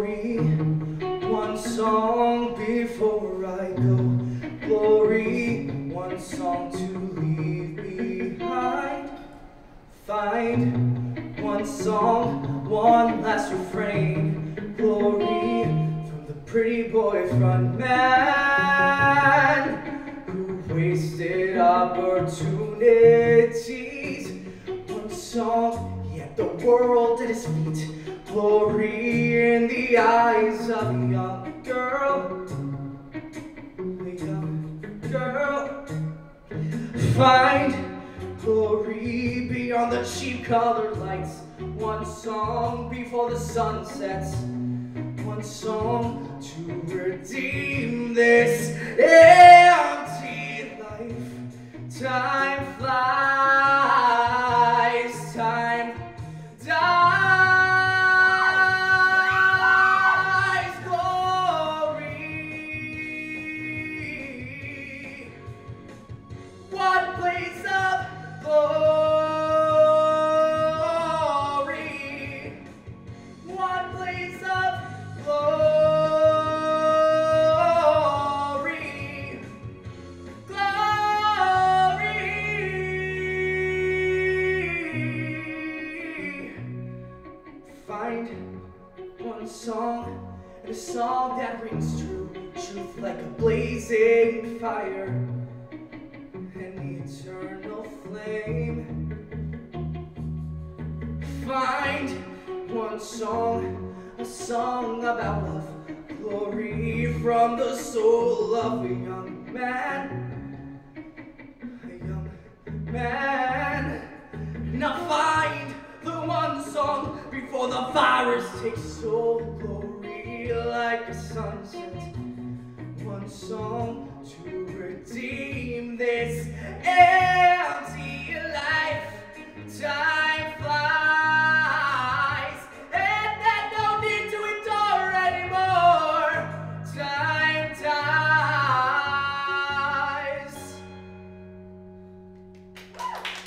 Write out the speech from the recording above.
glory. One song before I go, glory. One song to leave behind. Find one song, one last refrain. Glory from the pretty boy front man who wasted opportunities. One song, he had the world at his feet. Glory in the eyes of a young girl. A young girl. Find glory beyond the cheap colored lights. One song before the sun sets. One song to redeem this empty life. Time flies, Find one song, a song that rings true, truth like a blazing fire an eternal flame. Find one song, a song about love, glory from the soul of a young man. A young man. Now find the one song before the virus takes soul, glory like a sunset one song to redeem this Woo!